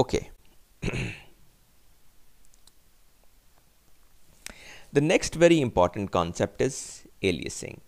okay. The next very important concept is aliasing.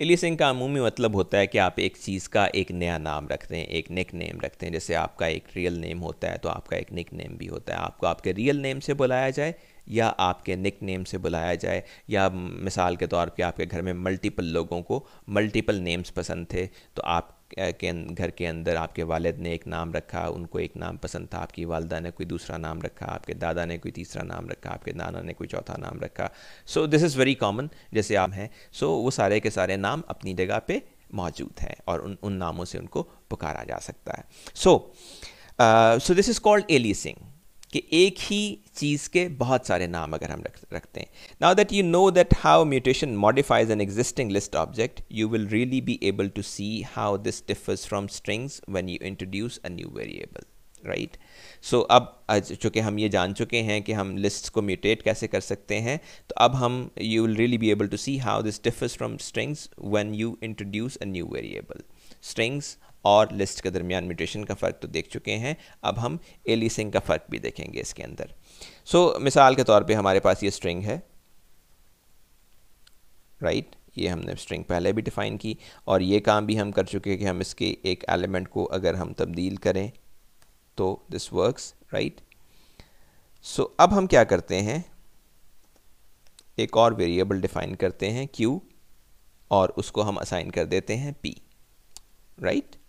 Aliasing का अमूमी मतलब होता है कि आप एक चीज़ का एक नया नाम रखते हैं एक निक नेम रखते हैं जैसे आपका एक रियल नेम होता है तो आपका एक निक नेम भी होता है। आपको आपके रियल नेम से बुलाया जाए या आपके निक नेम से बुलाया जाए, या मिसाल के तौर पे आपके घर में मल्टीपल लोगों को मल्टीपल नेम्स पसंद थे तो आप के घर के अंदर आपके वालद ने एक नाम रखा उनको एक नाम पसंद था आपकी वालदा ने कोई दूसरा नाम रखा आपके दादा ने कोई तीसरा नाम रखा आपके नाना ने कोई चौथा नाम रखा। So this is very common जैसे आप हैं। सो so, वो सारे के सारे नाम अपनी जगह पे मौजूद हैं और उन उन नामों से उनको पुकारा जा सकता है। So so this is called aliasing कि एक ही चीज़ के बहुत सारे नाम अगर हम रख, रखते हैं। Now that you know that how mutation modifies an existing list object you will really be able to see how this differs from strings when you introduce a new variable right so अब चूँकि हम ये जान चुके हैं कि हम list को म्यूटेट कैसे कर सकते हैं तो अब हम you will really be able to see how this differs from strings when you introduce a new variable strings और लिस्ट के दरमियान म्यूटेशन का फ़र्क तो देख चुके हैं। अब हम एलिसिंग का फ़र्क भी देखेंगे इसके अंदर। सो so, मिसाल के तौर पे हमारे पास ये स्ट्रिंग है। Right right? ये हमने स्ट्रिंग पहले भी डिफ़ाइन की और ये काम भी हम कर चुके हैं कि हम इसके एक एलिमेंट को अगर हम तब्दील करें तो दिस वर्क्स राइट सो अब हम क्या करते हैं? एक और वेरिएबल डिफ़ाइन करते हैं क्यू और उसको हम असाइन कर देते हैं पी राइट right?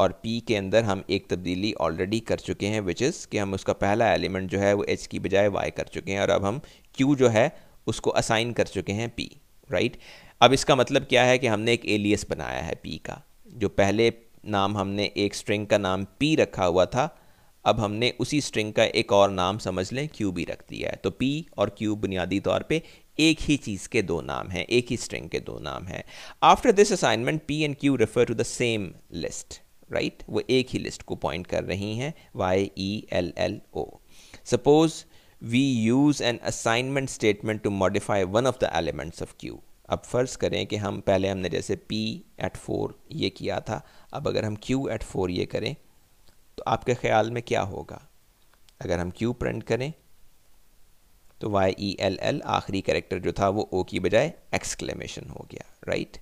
और पी के अंदर हम एक तब्दीली ऑलरेडी कर चुके हैं विच इज़ कि हम उसका पहला एलिमेंट जो है वो एच की बजाय वाई कर चुके हैं और अब हम क्यू जो है उसको असाइन कर चुके हैं पी राइट अब इसका मतलब क्या है कि हमने एक एलियस बनाया है पी का। जो पहले नाम हमने एक स्ट्रिंग का नाम पी रखा हुआ था, अब हमने उसी स्ट्रिंग का एक और नाम समझ लें क्यू भी रख दिया है। तो पी और क्यू बुनियादी तौर पे एक ही चीज़ के दो नाम हैं, एक ही स्ट्रिंग के दो नाम हैं। After this assignment P and Q refer to the same list right वो एक ही लिस्ट को पॉइंट कर रही हैं Y E L L O suppose we use an assignment statement to modify one of the elements of Q अब फ़र्ज़ करें कि हम पहले हमने जैसे पी एट फोर ये किया था अब अगर हम क्यू एट फोर ये करें तो आपके ख्याल में क्या होगा? अगर हम क्यू प्रिंट करें तो वाई ई एल एल आखिरी करेक्टर जो था वो ओ की बजाय एक्सक्लेमेशन हो गया राइट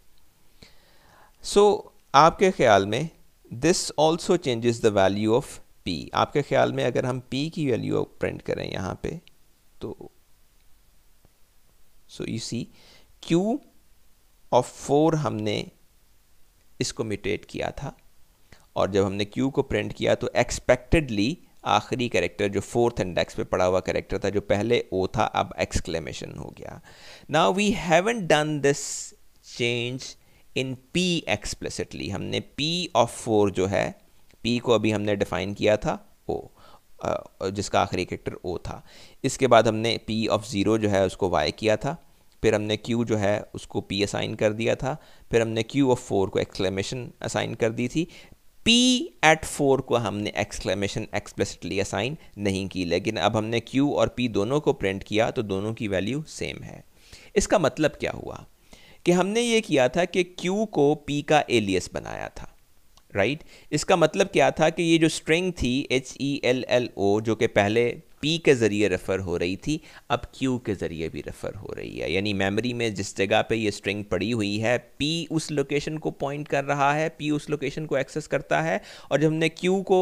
सो so, आपके ख्याल में this also changes the value of P आपके ख्याल में अगर हम पी की वैल्यू प्रिंट करें यहाँ पे तो so you see Q of four हमने इसको म्यूटेट किया था, और जब हमने क्यू को प्रिंट किया तो एक्सपेक्टेडली आखिरी करेक्टर जो फोर्थ इंडेक्स पे पड़ा हुआ करेक्टर था, जो पहले ओ था, अब एक्सक्लेमेशन हो गया। Now we haven't done this change in P explicitly हमने पी ऑफ़ फोर जो है पी को अभी हमने डिफ़ाइन किया था ओ जिसका आखिरी कैरेक्टर ओ था। इसके बाद हमने पी ऑफ़ ज़ीरो जो है, उसको वाई किया था। फिर हमने क्यू जो है, उसको पी असाइन कर दिया था। फिर हमने क्यू ऑफ़ फोर को एक्सक्लेमेशन असाइन कर दी थी। पी एट फोर को हमने एक्सक्लेमेशन एक्सप्लिसिटली असाइन नहीं की, लेकिन अब हमने क्यू और पी दोनों को प्रिंट किया तो दोनों की वैल्यू सेम है। इसका मतलब क्या हुआ? कि हमने ये किया था कि Q को P का एलियस बनाया था राइट right? इसका मतलब क्या था कि ये जो स्ट्रिंग थी H E L L O जो कि पहले P के ज़रिए रेफ़र हो रही थी, अब Q के ज़रिए भी रेफ़र हो रही है। यानी मेमोरी में जिस जगह पे ये स्ट्रिंग पड़ी हुई है, P उस लोकेशन को पॉइंट कर रहा है, P उस लोकेशन को एक्सेस करता है, और जब हमने Q को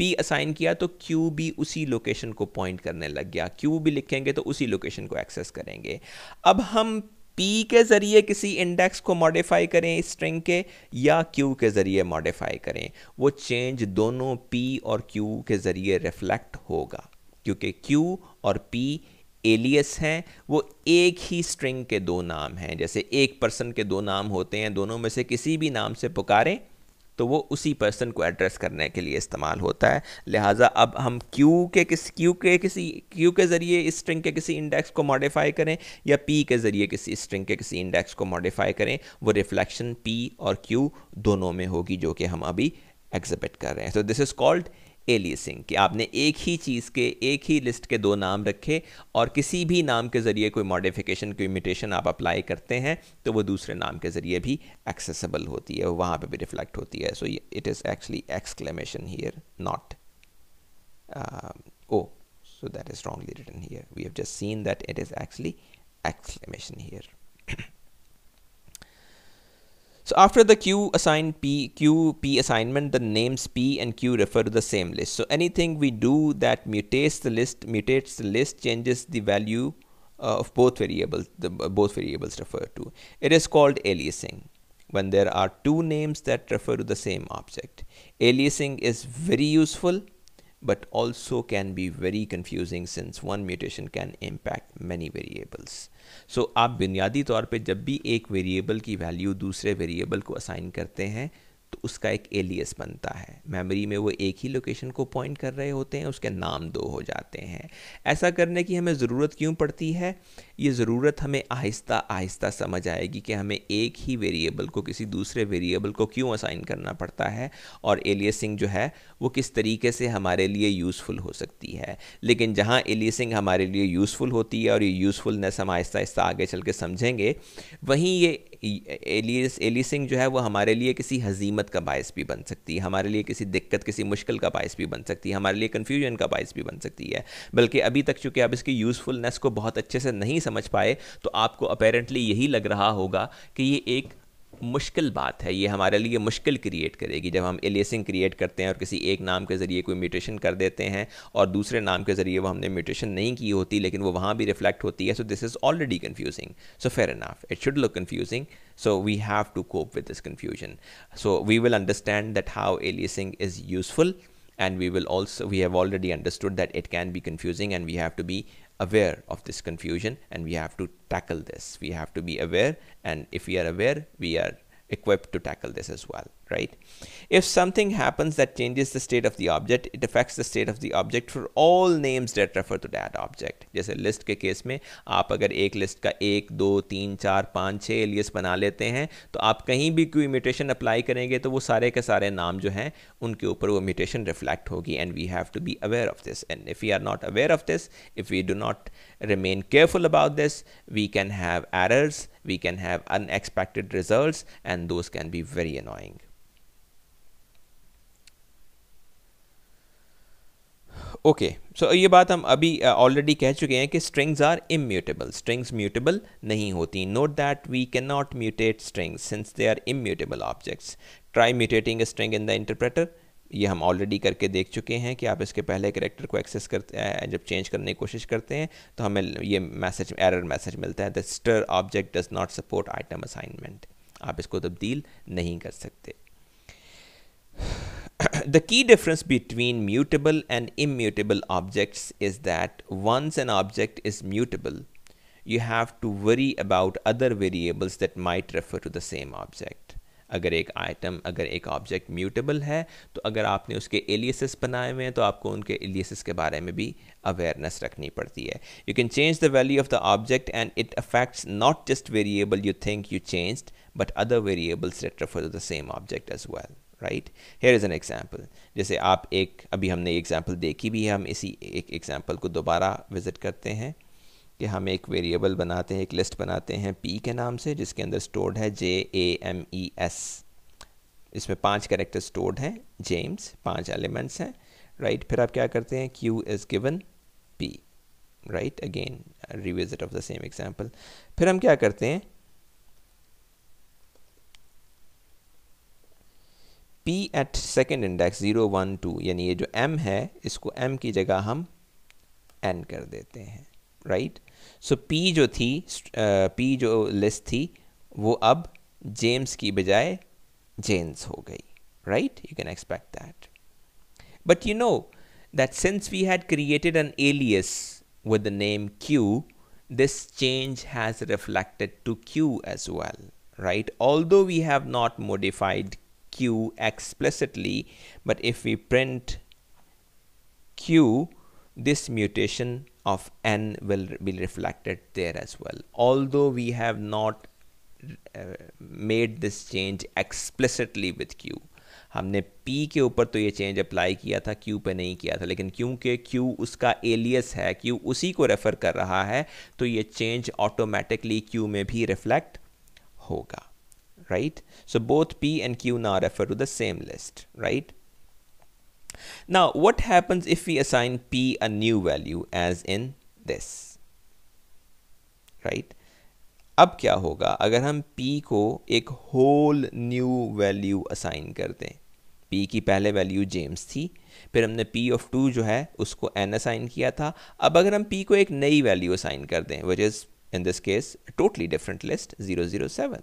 P असाइन किया तो Q भी उसी लोकेशन को पॉइंट करने लग गया। Q भी लिखेंगे तो उसी लोकेशन को एक्सेस करेंगे। अब हम पी के ज़रिए किसी इंडेक्स को मॉडिफाई करें स्ट्रिंग के, या क्यू के ज़रिए मॉडिफाई करें। वो चेंज दोनों पी और क्यू के ज़रिए रिफ्लेक्ट होगा। क्योंकि क्यू और पी एलियस हैं, वो एक ही स्ट्रिंग के दो नाम हैं। जैसे एक पर्सन के दो नाम होते हैं, दोनों में से किसी भी नाम से पुकारें तो वो उसी पर्सन को एड्रेस करने के लिए इस्तेमाल होता है। लिहाजा अब हम क्यू के किस क्यू के किसी क्यू के ज़रिए इस स्ट्रिंग के किसी इंडेक्स को मॉडिफाई करें या पी के ज़रिए किसी स्ट्रिंग के किसी इंडेक्स को मॉडिफाई करें, वो रिफ्लेक्शन पी और क्यू दोनों में होगी जो कि हम अभी एग्जिबिट कर रहे हैं। So this is called aliasing कि आपने एक ही चीज़ के, एक ही लिस्ट के दो नाम रखे और किसी भी नाम के ज़रिए कोई मॉडिफिकेशन कोई इमिटेशन आप अप्लाई करते हैं तो वो दूसरे नाम के ज़रिए भी एक्सेसिबल होती है, वहाँ पे भी रिफ्लेक्ट होती है। So it is actually exclamation here not O so that is wrongly written here. We have just seen that it is actually exclamation here. so after the q assign p q p assignment the names p and q refer to the same list. So anything we do that mutates the list mutates the list changes the value uh, of both variables the uh, both variables refer to. It is called aliasing when there are two names that refer to the same object. Aliasing is very useful but also can be very confusing since one mutation can impact many variables. So so, आप बुनियादी तौर पर जब भी एक variable की value दूसरे variable को असाइन करते हैं तो उसका एक एलियस बनता है। मेमोरी में वो एक ही लोकेशन को पॉइंट कर रहे होते हैं उसके नाम दो हो जाते हैं। ऐसा करने की हमें ज़रूरत क्यों पड़ती है? ये ज़रूरत हमें आहिस्ता आहिस्ता समझ आएगी कि हमें एक ही वेरिएबल को किसी दूसरे वेरिएबल को क्यों असाइन करना पड़ता है और एलियसिंग जो है, वो किस तरीके से हमारे लिए यूज़फुल हो सकती है। लेकिन जहाँ एलियसिंग हमारे लिए यूज़फुल होती है और ये यूज़फुलनेस हम आहिस्ता आहिस्ता आगे चल के समझेंगे, वहीं ये एलियस एलिसिंग जो है, वो हमारे लिए किसी हजीमत का बायस भी बन सकती है, हमारे लिए किसी दिक्कत, किसी मुश्किल का बायस भी बन सकती है, हमारे लिए कन्फ्यूज़न का बायस भी बन सकती है। बल्कि अभी तक चूँकि आप इसकी यूज़फुलनेस को बहुत अच्छे से नहीं समझ पाए तो आपको अपेरेंटली यही लग रहा होगा कि ये एक मुश्किल बात है। ये हमारे लिए मुश्किल क्रिएट करेगी। जब हम एलियसिंग क्रिएट करते हैं और किसी एक नाम के ज़रिए कोई म्यूटेशन कर देते हैं और दूसरे नाम के ज़रिए वो हमने म्यूटेशन नहीं की होती, लेकिन वो वहाँ भी रिफ्लेक्ट होती है so this is already confusing so fair enough it should look confusing so we have to cope with this confusion. So we will understand that how aliasing is useful, and we will also, we have already understood that it can be confusing, and we have to be aware of this confusion and we have to tackle this. We have to be aware and if we are aware we are equipped to tackle this as well right if something happens that changes the state of the object it affects the state of the object for all names that refer to that object जैसे list के case में आप अगर एक list का एक दो तीन चार पाँच छः एलियस बना लेते हैं तो आप कहीं भी कोई म्यूटेशन अप्लाई करेंगे तो वो सारे के सारे नाम जो हैं उनके ऊपर वो म्यूटेशन रिफ्लेक्ट होगी and we have to be aware of this and if we are not aware of this if we do not remain careful about this we can have errors we can have unexpected results and those can be very annoying okay so ये बात हम अभी already uh, कह चुके हैं कि strings are immutable strings mutable नहीं होती. Note that we can not mutate strings since they are immutable objects try mutating string in the interpreter ये हम ऑलरेडी करके देख चुके हैं कि आप इसके पहले करेक्टर को एक्सेस करते हैं जब चेंज करने की कोशिश करते हैं तो हमें ये मैसेज एरर मैसेज मिलता है. The str object does not support item assignment आप इसको तब्दील नहीं कर सकते. the key difference between mutable and immutable objects is that once an object is mutable, you have to worry about other variables that might refer to the same object. अगर एक item अगर एक ऑब्जेक्ट म्यूटेबल है तो अगर आपने उसके aliases बनाए हुए हैं तो आपको उनके एलियसेस के बारे में भी अवेयरनेस रखनी पड़ती है you can change the value of the object and it affects not just variable you think you changed but other variables that refer to the same object as well. right here is an example जैसे आप एक, अभी हमने example देखी भी है, हम इसी एक एग्ज़ाम्पल को दोबारा विज़िट करते हैं कि हम एक वेरिएबल बनाते हैं, एक लिस्ट बनाते हैं पी के नाम से, जिसके अंदर स्टोर्ड है J A M E S इसमें पाँच कैरेक्टर स्टोर्ड हैं जेम्स पाँच एलिमेंट्स हैं राइट? फिर आप क्या करते हैं? Q is given P right again revisit of the same example फिर हम क्या करते हैं? P at second index zero one two यानी ये जो m है इसको m की जगह हम n कर देते हैं राइट सो p जो थी uh, p जो लिस्ट थी वो अब जेम्स की बजाय जेन्स हो गई right you can expect that but you know that since we had created an alias with the name q, this change has reflected to q as well, right? Although we have not modified explicitly but if we print q this mutation of n will be reflected there as well although we have not uh, made this change explicitly with q हमने p के ऊपर तो ये change apply किया था q पे नहीं किया था लेकिन क्योंकि q उसका एलियस है q उसी को रेफर कर रहा है तो ये चेंज ऑटोमेटिकली q में भी रिफ्लेक्ट होगा right? So both P and Q now refer to the same list, right? Now, what happens if we assign p a new value as in this? Right? अब क्या होगा अगर हम p को एक होल न्यू वैल्यू असाइन कर दें p की पहले वैल्यू जेम्स थी फिर हमने p ऑफ़ टू जो है उसको n असाइन किया था अब अगर हम p को एक नई वैल्यू असाइन कर दें which is in this case totally different list zero zero seven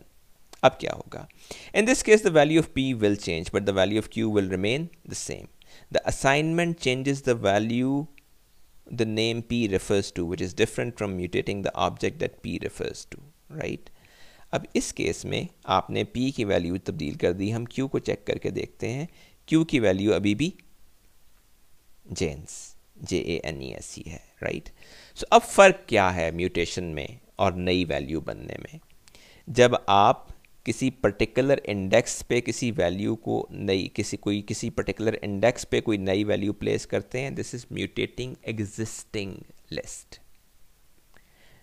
अब क्या होगा? In this case the value of P will change but the value of q will remain the same the assignment changes the value the name p refers to, which is different from mutating the object that p refers to, right? अब इस case में आपने p की value तब्दील कर दी। हम q को चेक करके देखते हैं। Q की वैल्यू अभी भी Janes J A N E S ही है राइट सो अब फ़र्क क्या है म्यूटेशन में और नई वैल्यू बनने में? जब आप किसी पर्टिकुलर इंडेक्स पे किसी वैल्यू को नई, किसी कोई, किसी पर्टिकुलर इंडेक्स पे कोई नई वैल्यू प्लेस करते हैं this is mutating existing list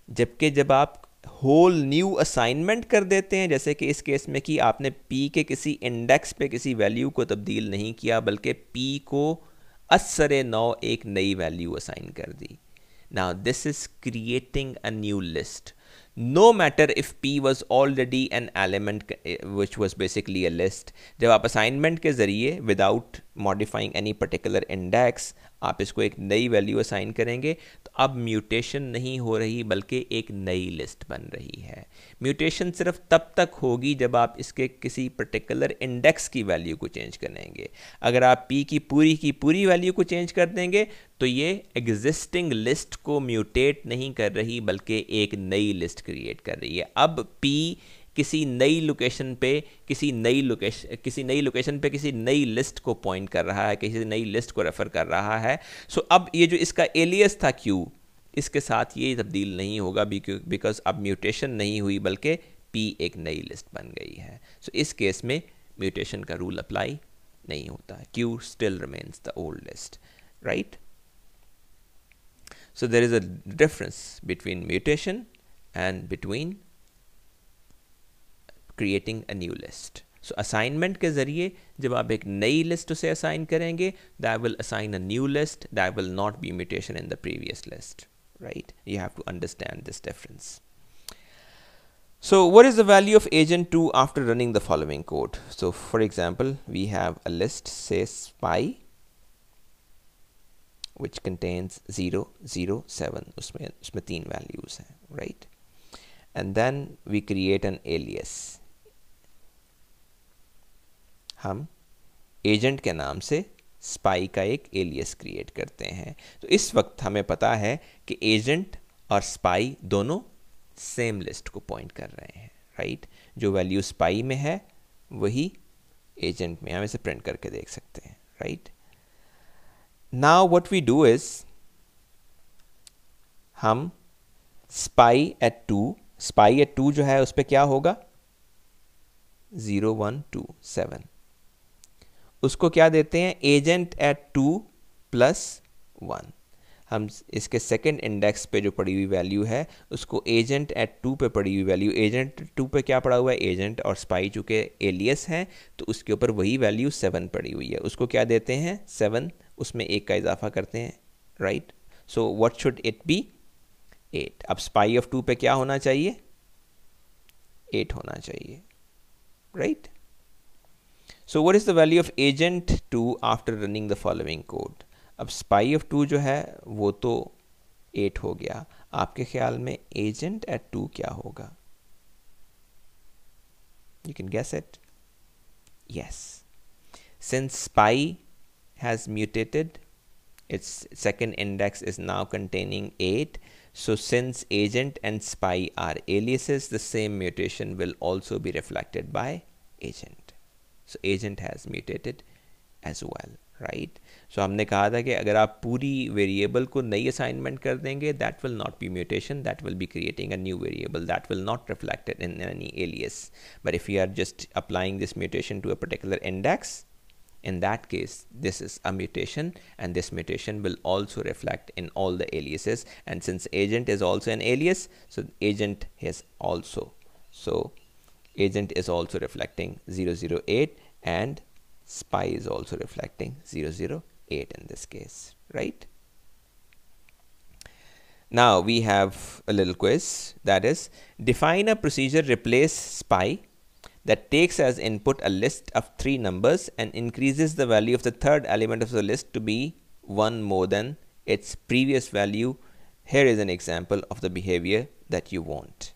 जबकि जब आप होल न्यू असाइनमेंट कर देते हैं, जैसे कि इस केस में कि आपने पी के किसी इंडेक्स पे किसी वैल्यू को तब्दील नहीं किया, बल्कि पी को असर नौ एक नई वैल्यू असाइन कर दी. Now this is creating a new list no matter if p was already an element which was basically a list जब आप assignment के ज़रिए without modifying any particular index, आप इसको एक नई वैल्यू असाइन करेंगे तो अब म्यूटेशन नहीं हो रही, बल्कि एक नई लिस्ट बन रही है। म्यूटेशन सिर्फ़ तब तक होगी जब आप इसके किसी पर्टिकुलर इंडेक्स की वैल्यू को चेंज करेंगे। अगर आप पी की पूरी की पूरी वैल्यू को चेंज कर देंगे तो ये एग्जिस्टिंग लिस्ट को म्यूटेट नहीं कर रही, बल्कि एक नई लिस्ट क्रिएट कर रही है। अब पी किसी नई लोकेशन पे किसी नई लोकेशन किसी नई लोकेशन पे किसी नई लिस्ट को पॉइंट कर रहा है किसी नई लिस्ट को रेफर कर रहा है। सो so, अब ये जो इसका एलियस था क्यू इसके साथ ये तब्दील नहीं होगा बिकॉज़ अब म्यूटेशन नहीं हुई बल्कि पी एक नई लिस्ट बन गई है। सो so, इस केस में म्यूटेशन का रूल अप्लाई नहीं होता। Q still remains the old list right so there is a difference between mutation and between creating a new list so assignment के ज़रिए जब आप एक नई लिस्ट उसे असाइन करेंगे that will assign a new list that will not be mutation in the previous list right you have to understand this difference so what is the value of agent 2 after running the following code so for example we have a list say spy which contains 0 0 7 उसमें उसमें तीन values हैं right and then we create an alias हम agent के नाम से spy का एक एलियस क्रिएट करते हैं। तो इस वक्त हमें पता है कि एजेंट और स्पाई दोनों सेम लिस्ट को पॉइंट कर रहे हैं राइट जो वैल्यू स्पाई में है, वही एजेंट में हम इसे प्रिंट करके देख सकते हैं right now what we do is हम spy at two spy at two जो है, उस पर क्या होगा? ज़ीरो वन टू सेवन उसको क्या देते हैं? Agent at two plus one हम इसके सेकेंड इंडेक्स पे जो पड़ी हुई वैल्यू है, उसको एजेंट एट टू पे पड़ी हुई वैल्यू एजेंट टू पे क्या पड़ा हुआ है? एजेंट और स्पाई चूँकि एलियस हैं तो उसके ऊपर वही वैल्यू सेवन पड़ी हुई है। उसको क्या देते हैं? सेवन उसमें एक का इजाफा करते हैं right so what should it be at अब स्पाई ऑफ़ टू पे क्या होना चाहिए? एट होना चाहिए right right? so what is the value of agent two after running the following code अब स्पाई ऑफ टू जो है वो तो एट हो गया आपके ख्याल में एजेंट एट टू क्या होगा you can guess it yes since spy has mutated its second index is now containing 8 so since agent and spy are aliases the same mutation will also be reflected by agent so agent has mutated as well right right? So so, हमने कहा था कि अगर आप पूरी variable को नई assignment कर देंगे that will not be mutation that will be creating a new variable that will not reflected in any alias but if you are just applying this mutation to a particular index in that case this is a mutation and this mutation will also reflect in all the aliases and since agent is also an alias so agent has also so agent is also reflecting 008 and spy is also reflecting 008 8 in this case, right? Now we have a little quiz that is define a procedure replace spy that takes as input a list of three numbers and increases the value of the third element of the list to be one more than its previous value. Here is an example of the behavior that you want.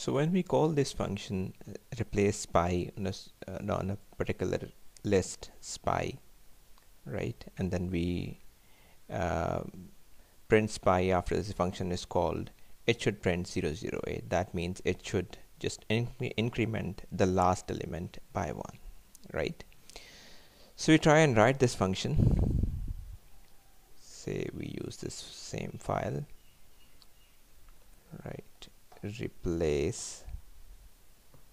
So when we call this function uh, replace spy on a, uh, on a particular list spy, right, and then we uh, print spy after this function is called, it should print 008. That means it should just inc increment the last element by one, right? So we try and write this function. Say we use this same file, right? replace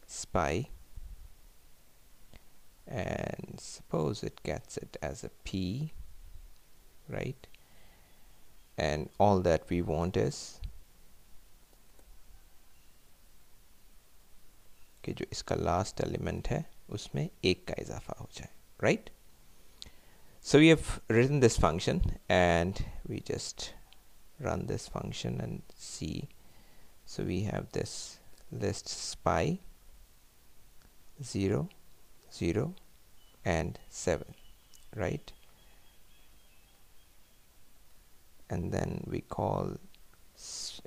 spy and suppose it gets it as a p right and all that we want is कि जो इसका last element है उसमें एक का इजाफा हो जाए right so we have written this function and we just run this function and see so we have this list spy 0 0 and 7 right? And then we call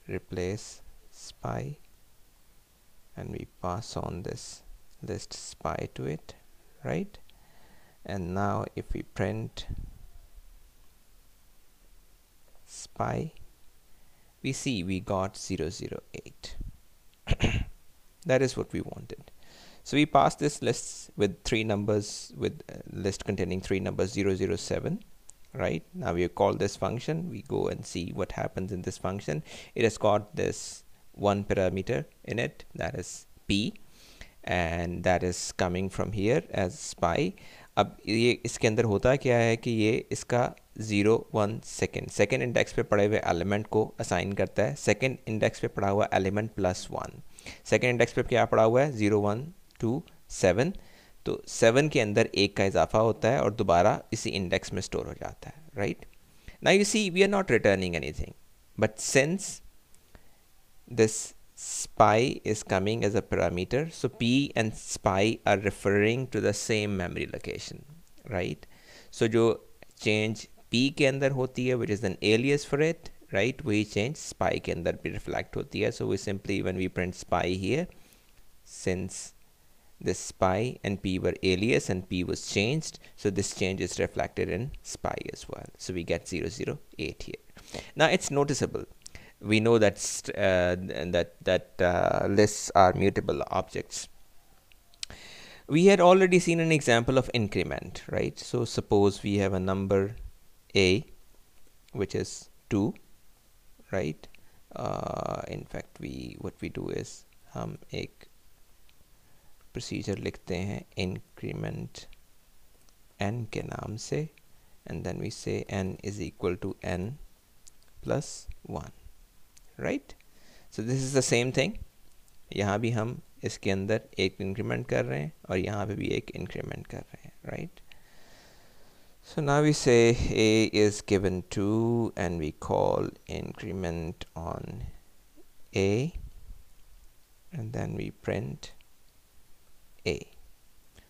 replace spy and we pass on this list spy to it right? And now if we print spy we see we got 008 that is what we wanted. So we pass this list with three numbers with a list containing three numbers 007 right? Now we call this function. We go and see what happens in this function. It has got this one parameter in it. That is p. And that is coming from here as spy अब ये इसके अंदर होता क्या है कि ये इसका zero one second second index पे पड़े हुए एलिमेंट को असाइन करता है. सेकेंड इंडेक्स पे पड़ा हुआ element plus one second index पे क्या पड़ा हुआ है? ज़ीरो वन टू सेवन तो सेवन के अंदर एक का इजाफा होता है और दोबारा इसी इंडेक्स में स्टोर हो जाता है राइट ना you see we are not returning anything but since this spy is coming as a parameter so p and spy are referring to the same memory location right so जो change p के अंदर होती है which is an alias for it right वही change spy के अंदर भी reflect होती है so we simply when we print spy here since this spy and p were alias and p was changed so this change is reflected in spy as well so we get 008 here now it's noticeable we know that uh, that that uh, lists are mutable objects we had already seen an example of increment right so suppose we have a number a which is 2 right uh, in fact we what we do is हम एक procedure लिखते हैं increment n के नाम से and then we say n is equal to n plus 1 right so this is the same thing यहाँ भी हम इसके अंदर एक इंक्रीमेंट कर रहे हैं और यहाँ पे भी एक इंक्रीमेंट कर रहे हैं right so now we say a is given 2 and we call increment on a and then we print a.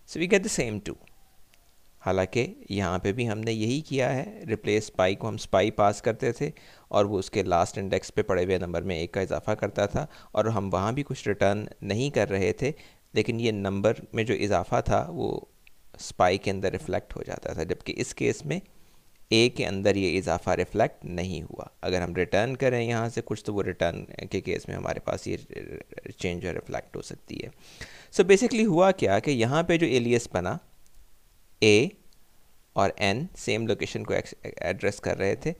So we get the same 2 हालाँकि यहाँ पे भी हमने यही किया है रिप्लेस स्पाई को हम स्पाई पास करते थे और वो उसके लास्ट इंडेक्स पे पड़े हुए नंबर में एक का इजाफा करता था और हम वहाँ भी कुछ रिटर्न नहीं कर रहे थे, लेकिन ये नंबर में जो इजाफा था, वो स्पाई के अंदर रिफ्लेक्ट हो जाता था, जबकि इस केस में ए के अंदर ये इजाफा रिफ्लेक्ट नहीं हुआ। अगर हम रिटर्न करें यहाँ से कुछ तो वो रिटर्न के केस में हमारे पास ये चेंज और रिफ्लेक्ट हो सकती है। सो so बेसिकली हुआ क्या कि यहाँ पे जो एलियस बना ए और एन सेम लोकेशन को एड्रेस कर रहे थे।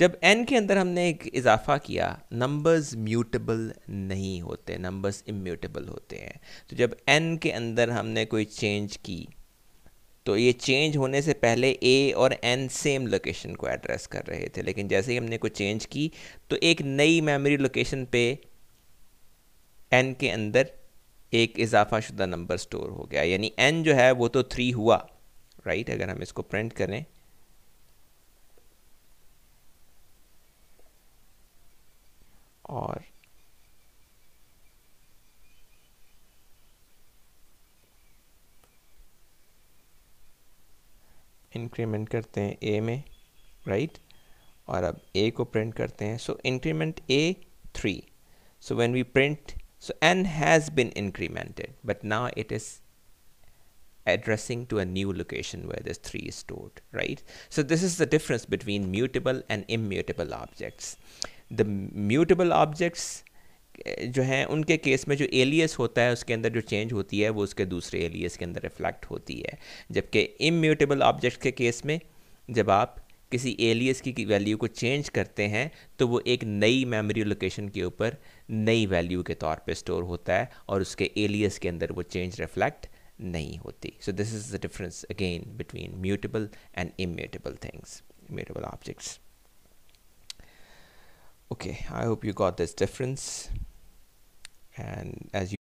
जब एन के अंदर हमने एक इजाफा किया नंबर्स म्यूटेबल नहीं होते नंबर्स इम्यूटेबल होते हैं। तो जब एन के अंदर हमने कोई चेंज की तो ये चेंज होने से पहले ए और एन सेम लोकेशन को एड्रेस कर रहे थे। लेकिन जैसे ही हमने कोई चेंज की तो एक नई मेमोरी लोकेशन पे एन के अंदर एक इजाफा शुदा नंबर स्टोर हो गया। यानी एन जो है, वो तो थ्री हुआ राइट? अगर हम इसको प्रिंट करें और इंक्रीमेंट करते हैं ए में राइट right? और अब ए को प्रिंट करते हैं so increment A three so when we print so n has been incremented but now it is addressing to a new location where this 3 is stored right so this is the difference between mutable and immutable objects the mutable objects जो हैं, उनके case में जो alias होता है, उसके अंदर जो चेंज होती है, वो उसके दूसरे एलियस के अंदर रिफ्लेक्ट होती है। जबकि इम्यूटेबल ऑब्जेक्ट के केस में, जब आप किसी एलियस की वैल्यू को चेंज करते हैं तो वो एक नई मेमोरी लोकेशन के ऊपर नई वैल्यू के तौर पे स्टोर होता है और उसके एलियस के अंदर वो चेंज रिफ्लेक्ट नहीं होती। So this is the difference again between mutable and immutable things mutable objects okay, i hope you got this difference. And as you